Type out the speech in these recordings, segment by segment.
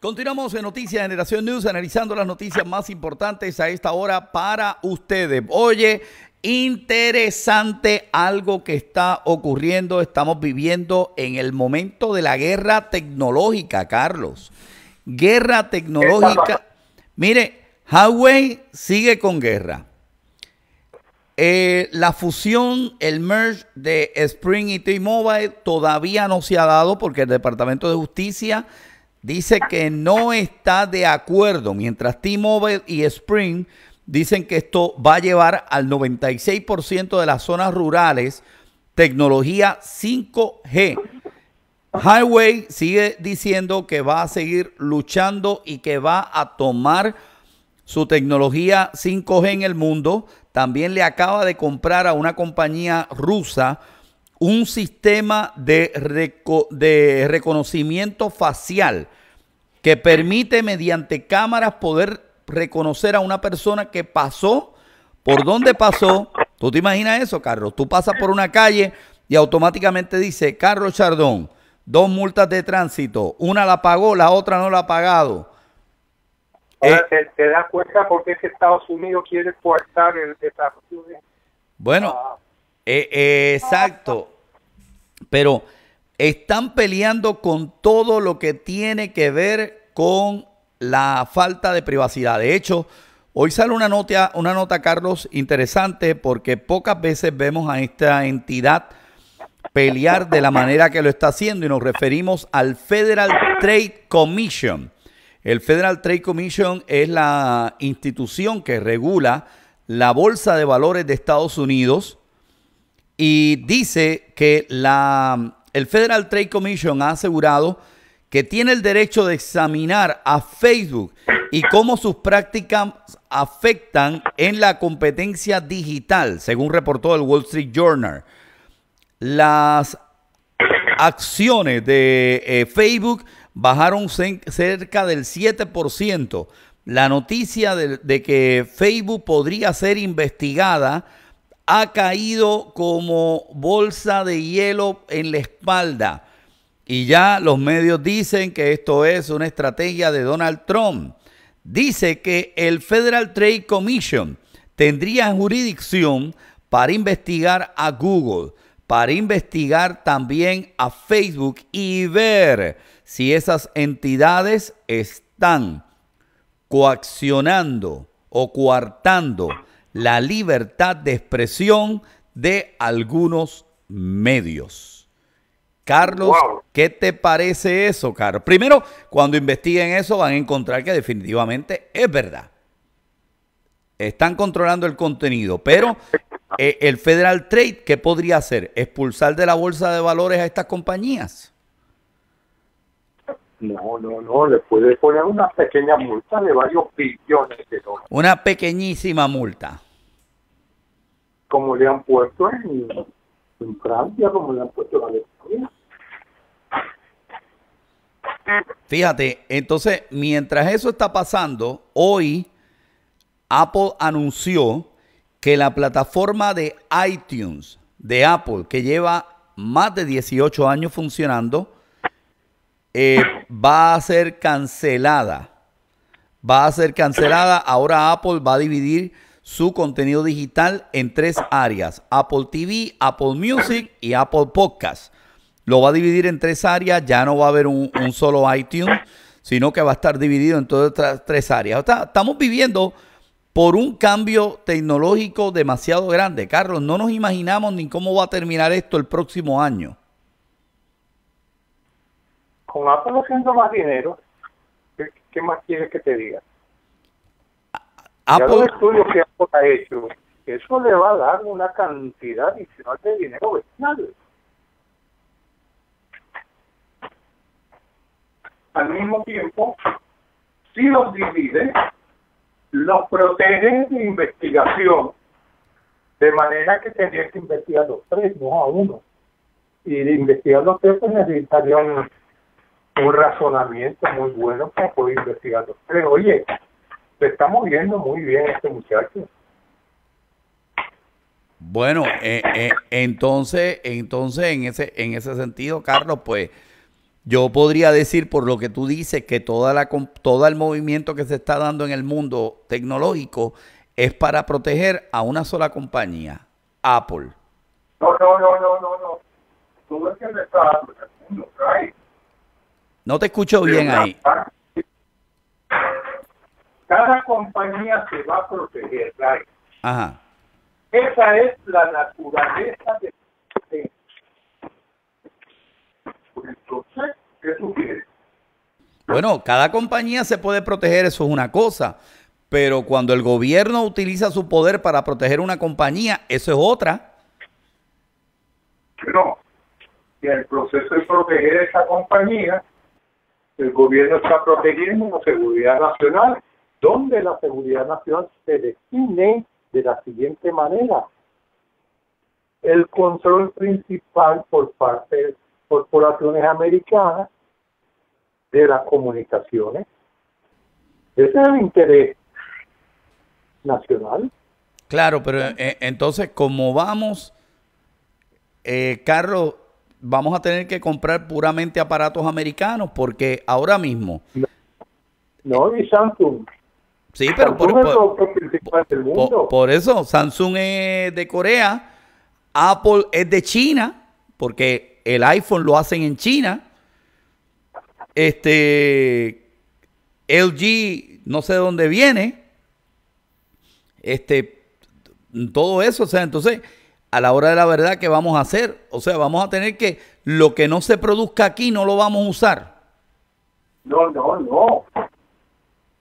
Continuamos en Noticias Generación News, analizando las noticias más importantes a esta hora para ustedes. Oye, interesante algo que está ocurriendo. Estamos viviendo en el momento de la guerra tecnológica, Carlos. Guerra tecnológica. Mire, Huawei sigue con guerra. Eh, la fusión, el merge de Spring y T-Mobile todavía no se ha dado porque el Departamento de Justicia dice que no está de acuerdo, mientras T-Mobile y Spring dicen que esto va a llevar al 96% de las zonas rurales tecnología 5G. Highway sigue diciendo que va a seguir luchando y que va a tomar su tecnología 5G en el mundo. También le acaba de comprar a una compañía rusa un sistema de, de reconocimiento facial que permite mediante cámaras poder reconocer a una persona que pasó, por dónde pasó. ¿Tú te imaginas eso, Carlos? Tú pasas por una calle y automáticamente dice, Carlos Chardón, dos multas de tránsito, una la pagó, la otra no la ha pagado. Ahora eh, te, das cuenta por qué Estados Unidos quiere cortar el desarrollo Bueno, ah. Eh, eh, exacto. Pero están peleando con todo lo que tiene que ver con la falta de privacidad. De hecho, hoy sale una nota, una nota, Carlos, interesante porque pocas veces vemos a esta entidad pelear de la manera que lo está haciendo y nos referimos al Federal Trade Commission. El Federal Trade Commission es la institución que regula la Bolsa de Valores de Estados Unidos y dice que la, el Federal Trade Commission ha asegurado que tiene el derecho de examinar a Facebook y cómo sus prácticas afectan en la competencia digital, según reportó el Wall Street Journal. Las acciones de eh, Facebook bajaron cerca del 7%. La noticia de que Facebook podría ser investigada ha caído como bolsa de hielo en la espalda. Y ya los medios dicen que esto es una estrategia de Donald Trump. Dice que el Federal Trade Commission tendría jurisdicción para investigar a Google, para investigar también a Facebook y ver si esas entidades están coaccionando o coartando la libertad de expresión de algunos medios. Carlos, ¿qué te parece eso, Carlos? Primero, cuando investiguen eso van a encontrar que definitivamente es verdad. Están controlando el contenido, pero eh, el Federal Trade, ¿qué podría hacer? ¿Expulsar de la bolsa de valores a estas compañías? No, no, no, le puede poner una pequeña multa de varios billones de dólares. Una pequeñísima multa como le han puesto en, Francia, como le han puesto en España. Fíjate, entonces, mientras eso está pasando, hoy Apple anunció que la plataforma de iTunes de Apple, que lleva más de 18 años funcionando, eh, va a ser cancelada. Va a ser cancelada. Ahora Apple va a dividir su contenido digital en tres áreas, Apple TV, Apple Music y Apple Podcast. Lo va a dividir en tres áreas, ya no va a haber un, solo iTunes, sino que va a estar dividido en todas estas tres áreas. estamos viviendo por un cambio tecnológico demasiado grande. Carlos, no nos imaginamos ni cómo va a terminar esto el próximo año. Con Apple haciendo más dinero, qué más quieres que te diga? Apple... estudios que Apple ha hecho, eso le va a dar una cantidad adicional de dinero Al mismo tiempo, si los divide, los protege de investigación, de manera que tendría que investigar los tres, no a uno. Y de investigar los tres pues, necesitaría un, un razonamiento muy bueno para poder investigar los tres. Oye, se está moviendo muy bien este muchacho. Bueno, eh, eh, entonces, entonces en ese, en ese sentido, Carlos, pues yo podría decir por lo que tú dices que toda la, todo el movimiento que se está dando en el mundo tecnológico es para proteger a una sola compañía, Apple. No, no, no, no, no, no. Tú ves que le está dando el mundo, right? No te escucho bien ahí. Cada compañía se va a proteger? Ajá. Esa es la naturaleza de entonces, ¿qué sugiere? Bueno, cada compañía se puede proteger, eso es una cosa, pero cuando el gobierno utiliza su poder para proteger una compañía, eso es otra. No, y en el proceso de proteger esa compañía, el gobierno está protegiendo la seguridad nacional, donde la seguridad nacional se define de la siguiente manera. El control principal por parte de corporaciones americanas de las comunicaciones. Ese es el interés nacional. Claro, pero eh, entonces, como vamos, eh, Carlos, vamos a tener que comprar puramente aparatos americanos porque ahora mismo... No, y Samsung. Sí, pero por, por, eso Samsung es de Corea, Apple es de China, porque el iPhone lo hacen en China. Este LG no sé de dónde viene. Este todo eso, o sea, entonces a la hora de la verdad ¿qué vamos a hacer? O sea, vamos a tener que lo que no se produzca aquí no lo vamos a usar. No, no, no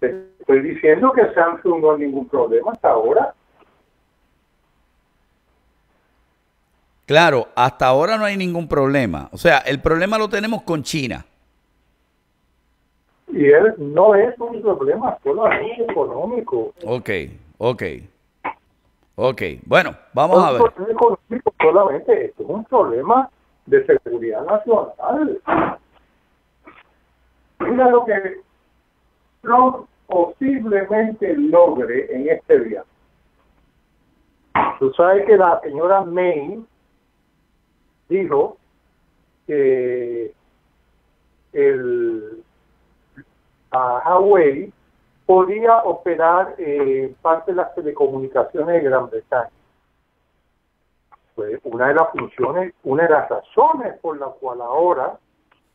estoy diciendo que Samsung no hay ningún problema hasta ahora. Claro, hasta ahora no hay ningún problema. O sea, el problema lo tenemos con China. Y él no es un problema solamente económico. Ok, ok. Ok, bueno, vamos a ver. solamente esto es un problema de seguridad nacional. Mira lo que Trump posiblemente logre en este día. Tú sabes que la señora May dijo que el a Huawei podía operar eh, parte de las telecomunicaciones de Gran Bretaña. Una de las funciones, una de las razones por la cual ahora,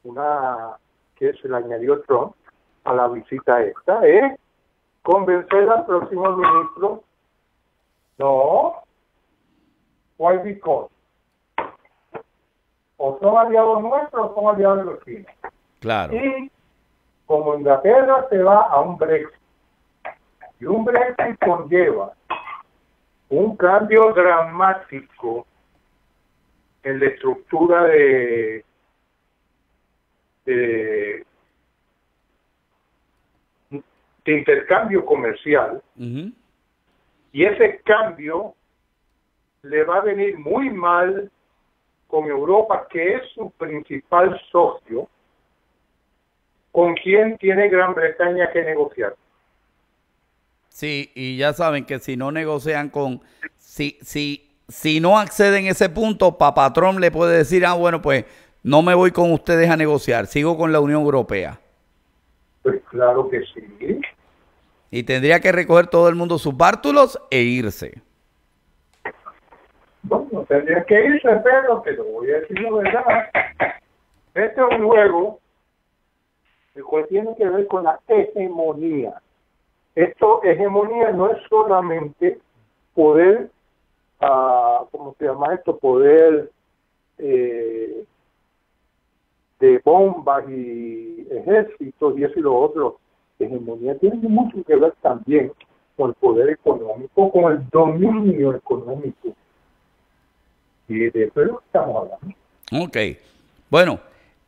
una que se le añadió Trump, a la visita esta es convencer al próximo ministro. No. Why because? O son aliados nuestros o son aliados de los chinos. Claro. Y como Inglaterra se va a un Brexit, y un Brexit conlleva un cambio dramático en la estructura de, de de intercambio comercial y ese cambio le va a venir muy mal con Europa, que es su principal socio, con quien tiene Gran Bretaña que negociar. Sí, y ya saben que si no negocian con, si, si, si no acceden a ese punto, Papatrón le puede decir, ah, bueno, pues no me voy con ustedes a negociar, sigo con la Unión Europea. Pues claro que sí. Y tendría que recoger todo el mundo sus bártulos e irse. Bueno, tendría que irse, pero te lo voy a decir la verdad. Este es un juego el cual tiene que ver con la hegemonía. Esto, hegemonía no es solamente poder, uh, ¿cómo se llama esto? Poder eh, de bombas y ejércitos y eso y lo otro. Hegemonía tiene mucho que ver también con el poder económico, con el dominio económico. Y de eso estamos hablando. Ok. Bueno,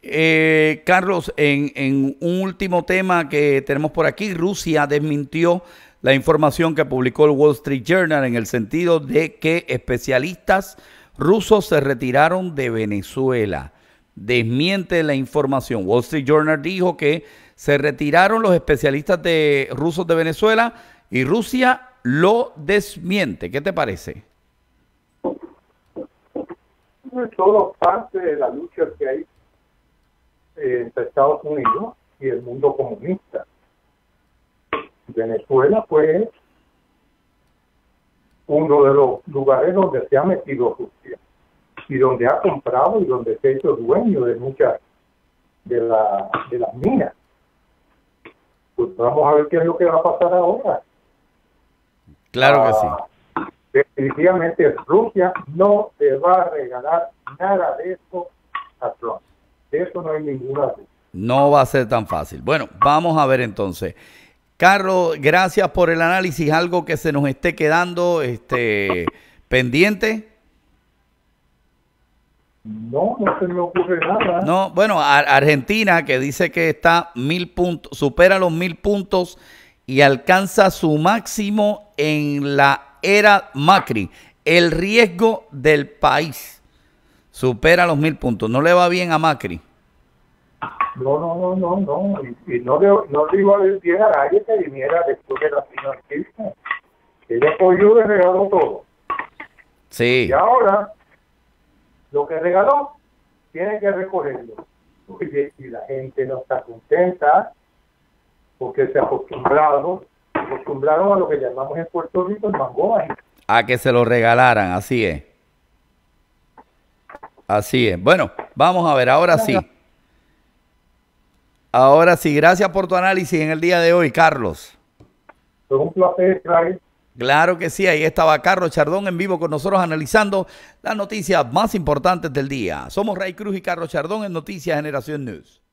eh, Carlos, en, en un último tema que tenemos por aquí, Rusia desmintió la información que publicó el Wall Street Journal en el sentido de que especialistas rusos se retiraron de Venezuela desmiente la información. Wall Street Journal dijo que se retiraron los especialistas de rusos de Venezuela y Rusia lo desmiente. ¿Qué te parece? Es todo parte de la lucha que hay entre Estados Unidos y el mundo comunista. Venezuela fue uno de los lugares donde se ha metido Rusia y donde ha comprado y donde se ha hecho dueño de muchas de, la, de las minas. Pues vamos a ver qué es lo que va a pasar ahora. Claro que sí. Ah, definitivamente Rusia no te va a regalar nada de eso a Trump. De eso no hay ninguna duda. No va a ser tan fácil. Bueno, vamos a ver entonces. Carlos, gracias por el análisis. Algo que se nos esté quedando este, pendiente. No, no se me ocurre nada. No, bueno, Argentina que dice que está mil puntos, supera los mil puntos y alcanza su máximo en la era Macri. El riesgo del país supera los mil puntos. No le va bien a Macri. No, no, no, no, no. Y, no, le, no le iba a decir a nadie que viniera después de la financiación. Ella apoyó y regaló todo. Sí. Y ahora, lo que regaló, tiene que recogerlo. y la gente no está contenta porque se acostumbraron, acostumbraron a lo que llamamos en Puerto Rico el mango A que se lo regalaran, así es. Así es. Bueno, vamos a ver, ahora sí. Ahora sí, gracias por tu análisis en el día de hoy, Carlos. Fue un placer, Claro que sí, ahí estaba Carlos Chardón en vivo con nosotros analizando las noticias más importantes del día. Somos Ray Cruz y Carlos Chardón en Noticias Generación News.